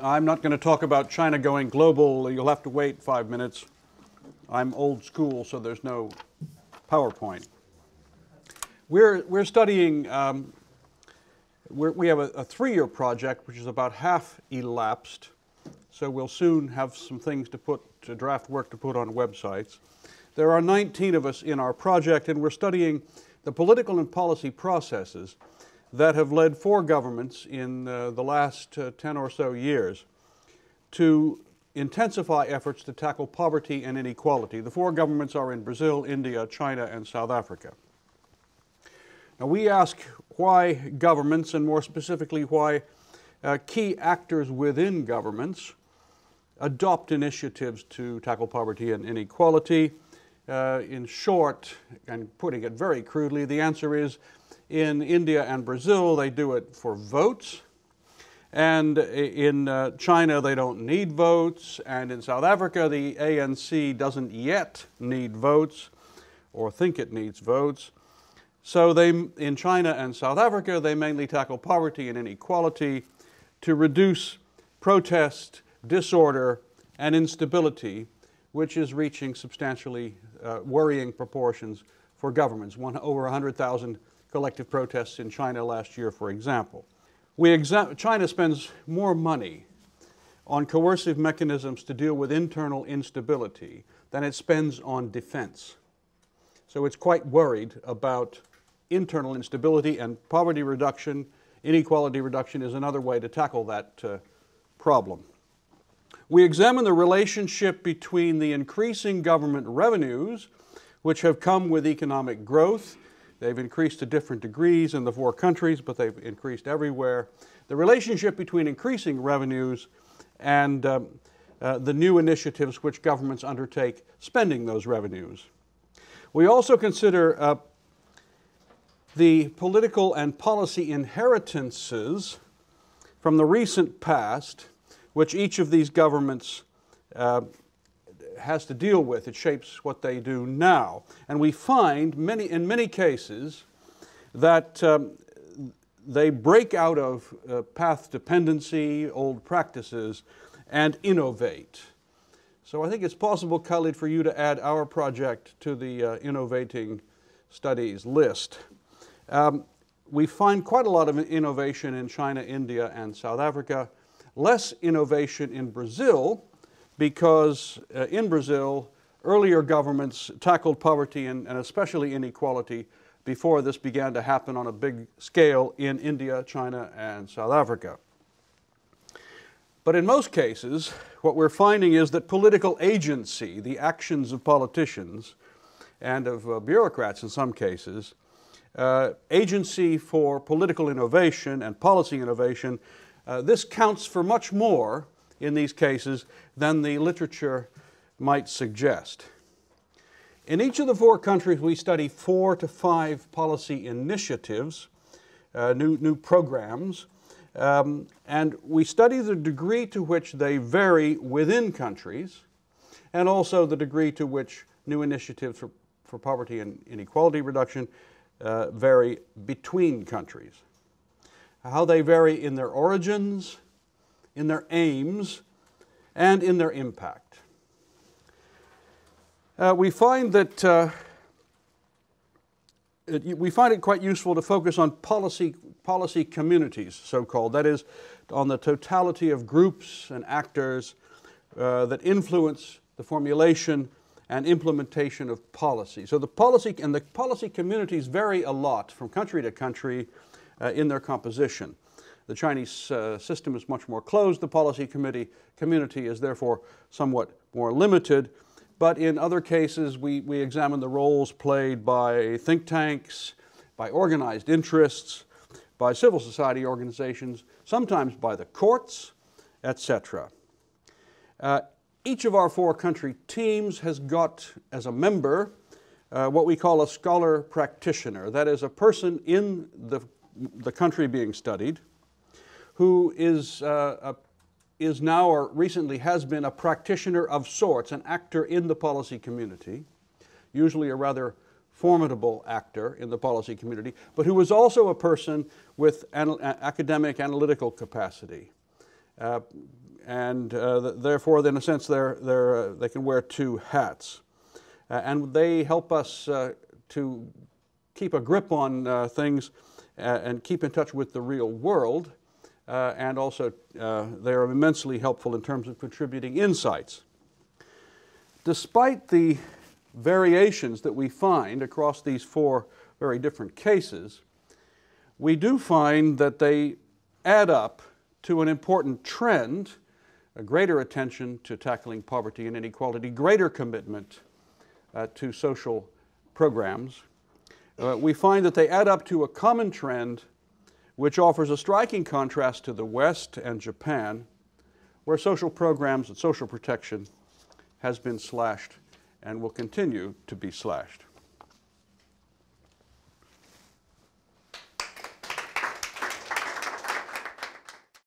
I'm not going to talk about China going global. You'll have to wait five minutes. I'm old school, so there's no PowerPoint. We're, we're studying, um, we're, we have a, a three-year project, which is about half elapsed. So we'll soon have some things to put, to draft work to put on websites. There are 19 of us in our project, and we're studying the political and policy processes that have led four governments in uh, the last uh, 10 or so years to intensify efforts to tackle poverty and inequality. The four governments are in Brazil, India, China, and South Africa. Now, we ask why governments, and more specifically, why uh, key actors within governments adopt initiatives to tackle poverty and inequality. Uh, in short, and putting it very crudely, the answer is in India and Brazil, they do it for votes. And in uh, China, they don't need votes. And in South Africa, the ANC doesn't yet need votes or think it needs votes. So they, in China and South Africa, they mainly tackle poverty and inequality to reduce protest, disorder, and instability, which is reaching substantially uh, worrying proportions for governments. One, over 100,000 collective protests in China last year, for example. We China spends more money on coercive mechanisms to deal with internal instability than it spends on defense. So it's quite worried about internal instability and poverty reduction, inequality reduction is another way to tackle that uh, problem. We examine the relationship between the increasing government revenues, which have come with economic growth. They've increased to different degrees in the four countries, but they've increased everywhere. The relationship between increasing revenues and um, uh, the new initiatives which governments undertake spending those revenues. We also consider uh, the political and policy inheritances from the recent past which each of these governments uh, has to deal with. It shapes what they do now. And we find many, in many cases that um, they break out of uh, path dependency, old practices, and innovate. So I think it's possible, Khalid, for you to add our project to the uh, innovating studies list. Um, we find quite a lot of innovation in China, India, and South Africa less innovation in Brazil because uh, in Brazil, earlier governments tackled poverty and, and, especially inequality before this began to happen on a big scale in India, China, and South Africa. But in most cases, what we're finding is that political agency, the actions of politicians and of uh, bureaucrats in some cases, uh, agency for political innovation and policy innovation uh, this counts for much more in these cases than the literature might suggest. In each of the four countries, we study four to five policy initiatives, uh, new, new programs, um, and we study the degree to which they vary within countries and also the degree to which new initiatives for, for poverty and inequality reduction uh, vary between countries how they vary in their origins, in their aims, and in their impact. Uh, we find that uh, it, we find it quite useful to focus on policy, policy communities, so-called. That is, on the totality of groups and actors uh, that influence the formulation and implementation of policy. So the policy and the policy communities vary a lot from country to country uh, in their composition. The Chinese uh, system is much more closed. The policy committee community is therefore somewhat more limited. But in other cases, we, we examine the roles played by think tanks, by organized interests, by civil society organizations, sometimes by the courts, etc. Uh, each of our four country teams has got as a member uh, what we call a scholar practitioner. That is a person in the the country being studied, who is, uh, a, is now or recently has been a practitioner of sorts, an actor in the policy community, usually a rather formidable actor in the policy community, but who was also a person with academic analytical capacity. Uh, and uh, th- therefore, in a sense, they're, they're, uh, they can wear two hats. Uh, and they help us uh, to keep a grip on uh, things and keep in touch with the real world. Uh, and also, uh, they are immensely helpful in terms of contributing insights. Despite the variations that we find across these four very different cases, we do find that they add up to an important trend a greater attention to tackling poverty and inequality, greater commitment uh, to social programs. Uh, we find that they add up to a common trend which offers a striking contrast to the West and Japan, where social programs and social protection has been slashed and will continue to be slashed.